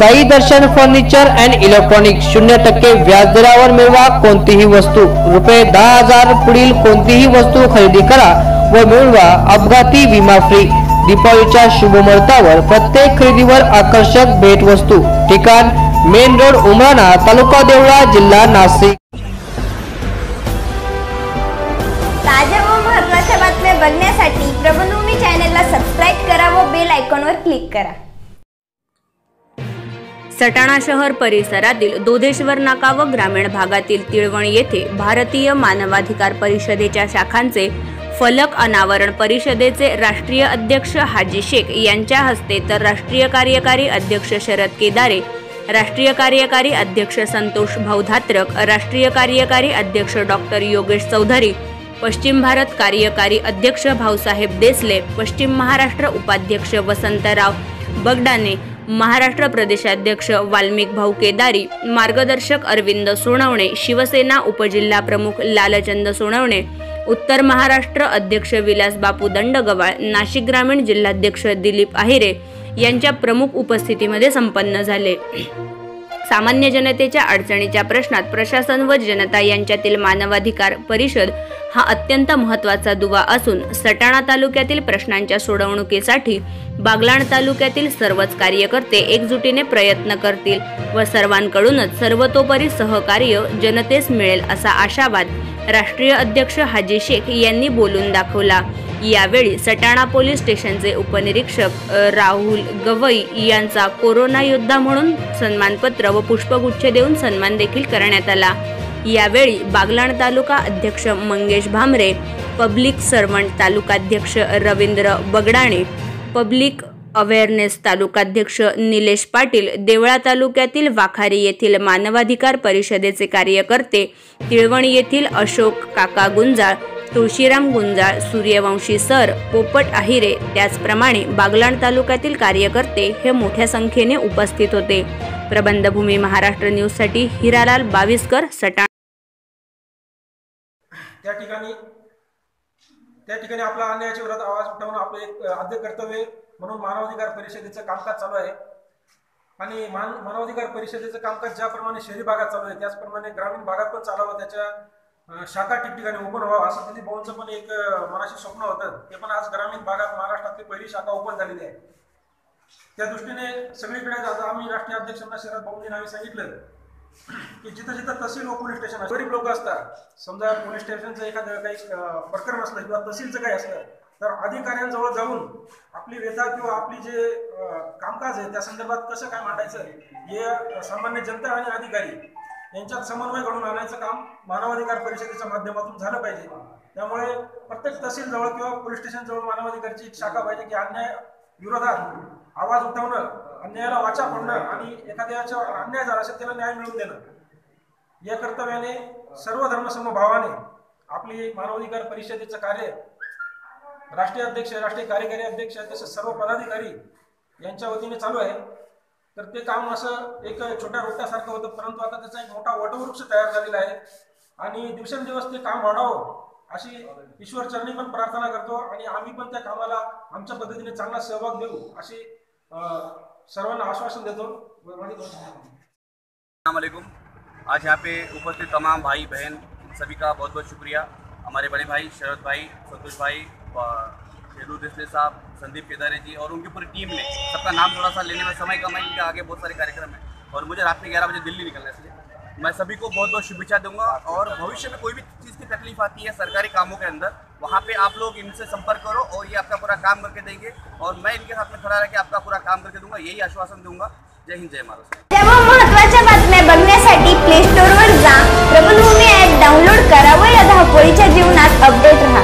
Sai Darshan furniture and electronic शून्य टक्के व्याजदरावर मिळवा कोणतीही वस्तू. रुपये दहा हजार पुढील कोणतीही वस्तू खरेदी करा व मिळवा अपघाती विमा फ्री दीपावलीच्या शुभमुहूर्तावर प्रत्येक खरेदीवर आकर्षक भेट वस्तू. ठिकाण मेन रोड उमराणा तालुका देवळा जिल्हा नाशिक. ताज्या व बातम्या बघण्या सटाणा शहर परिसरातील दोधेश्वर नाका व ग्रामीण भागातील तिळवण येथे भारतीय मानवाधिकार परिषदेच्या शाखांचे फलक अनावरण परिषदेचे राष्ट्रीय अध्यक्ष हाजी शेख यांच्या हस्ते तर राष्ट्रीय कार्यकारी अध्यक्ष शरद केदारे राष्ट्रीय कार्यकारी अध्यक्ष संतोष भाऊ धात्रक राष्ट्रीय कार्यकारी अध्यक्ष डॉक्टर योगेश चौधरी पश्चिम भारत कार्यकारी अध्यक्ष भाऊसाहेब देसले पश्चिम महाराष्ट्र उपाध्यक्ष वसंतराव बगडाने महाराष्ट्र प्रदेशाध्यक्ष वाल्मिक भाऊ केदारी मार्गदर्शक अरविंद सोनवणे शिवसेना उपजिल्हा प्रमुख लालचंद सोनवणे उत्तर महाराष्ट्र अध्यक्ष विलास बापू दंडगवाळ नाशिक ग्रामीण जिल्हाध्यक्ष दिलीप आहिरे यांच्या प्रमुख उपस्थितीमध्ये संपन्न झाले. सामान्य जनतेच्या अडचणीच्या प्रश्नात प्रशासन व जनता यांच्यातील मानवाधिकार परिषद हा अत्यंत महत्त्वाचा दुवा असून सटाणा तालुक्यातील प्रश्नांच्या सोडवणुकीसाठी बागलाण तालुक्यातील सर्वच कार्यकर्ते एकजुटीने प्रयत्न करतील व सर्वांकडूनच सर्वतोपरी सहकार्य जनतेस मिळेल असा आशावाद राष्ट्रीय अध्यक्ष हाजी शेख यांनी बोलून दाखवला. यावेळी सटाणा पोलीस स्टेशनचे उपनिरीक्षक राहुल गवई यांचा कोरोना योद्धा म्हणून सन्मानपत्र व पुष्पगुच्छ देऊन सन्मान देखील करण्यात आला. यावेळी बागलाण तालुका अध्यक्ष मंगेश भामरे पब्लिक सर्वंट तालुकाध्यक्ष रवींद्र बगडाणे पब्लिक अवेअरनेस तालुकाध्यक्ष निलेश पाटील देवळा तालुक्यातील वाखारी येथील मानवाधिकार परिषदेचे कार्यकर्ते तिळवण येथील अशोक काका गुंजाळ तुळशीराम गुंजाळ सूर्यवंशी सर पोपट आहिरे त्याचप्रमाणे बागलाण तालुक्यातील कार्यकर्ते हे मोठ्या संख्येने उपस्थित होते. प्रबंधभूमी महाराष्ट्र न्यूजसाठी हिरालाल बाविस्कर सटाण. त्या ठिकाणी त्या ठिकाणी आपला अन्यायाच्या विरोधात आवाज उठवणं आपलं एक आद्य कर्तव्य म्हणून मानवाधिकार परिषदेचं कामकाज चालू आहे. आणि मान मानवाधिकार परिषदेचं कामकाज ज्याप्रमाणे शहरी भागात चालू आहे त्याचप्रमाणे ग्रामीण भागात पण चालावं त्याच्या शाखा ठिकठिकाणी ओपन व्हावं असं दिलीप बहुचं पण एक अ, मनाशी स्वप्न होतं. ते पण आज ग्रामीण भागात महाराष्ट्रातली पहिली शाखा ओपन झालेली आहे. त्या दृष्टीने सगळीकडे आम्ही राष्ट्रीय अध्यक्षांना शरद भाऊंनी नावे सांगितलं. की जिथं जिथं तहसील व पोलीस स्टेशन गरीब लोक असतात. समजा पोलीस स्टेशनचं एखादं काही प्रकरण असलं किंवा तहसीलचं काही असलं तर अधिकाऱ्यांजवळ जाऊन आपली व्यथा किंवा आपली जे कामकाज आहे त्या संदर्भात कसं काय मांडायचं हे सामान्य जनता आणि अधिकारी यांच्यात समन्वय घडून आणायचं काम मानवाधिकार परिषदेच्या माध्यमातून झालं पाहिजे. त्यामुळे प्रत्येक तहसील जवळ किंवा पोलीस स्टेशन जवळ मानवाधिकारची एक शाखा पाहिजे की अन्याय विरोधात आवाज उठवणं अन्यायाला वाचा फोडणं आणि एखाद्याच्या अन्याय झाला असेल त्याला न्याय मिळवून देणं. या कर्तव्याने सर्व धर्मसमभावाने आपली मानवाधिकार परिषदेचं कार्य राष्ट्रीय अध्यक्ष राष्ट्रीय कार्यकारी अध्यक्ष तसेच सर्व पदाधिकारी यांच्या वतीने चालू आहे. तर ते काम असं एक छोट्या रोट्यासारखं होतं परंतु आता त्याचा एक मोठा वटवृक्ष तयार झालेला आहे. आणि दिवसेंदिवस ते काम वाढावं अशी ईश्वरचरणी पण प्रार्थना करतो आणि आम्ही पण त्या कामाला आमच्या पद्धतीने चांगला सहभाग अं, सर्वांना आश्वासन देतो. आज यहाँ पे उपस्थित तमाम भाई बहन सभी का बहुत बहुत शुक्रिया। हमारे बड़े भाई शरद भाई संतोष भाई शेरू देसले साहब संदीप केदारे जी और उनकी पूरी टीम ने सबका नाम थोड़ा सा लेने में समय कम है इनके आगे बहुत सारे कार्यक्रम हैं। और मुझे रात में ग्यारह बजे दिल्ली निकलना है इसलिए। मैं सभी को बहुत बहुत शुभेच्छा दूँगा और भविष्य में कोई भी चीज़ की तकलीफ़ आती है सरकारी कामों के अंदर, वहाँ पे आप लोग इनसे संपर्क करो और ये आपका पूरा काम करके देंगे और मैं इनके साथ में खड़ा रह के आपका पूरा काम करके दूँगा, यही आश्वासन दूँगा। जय हिंद, जय महाराज तेव्हा प्ले स्टोर वर जा. प्रबलभूमी डाउनलोड करा व या अपडेट रहा.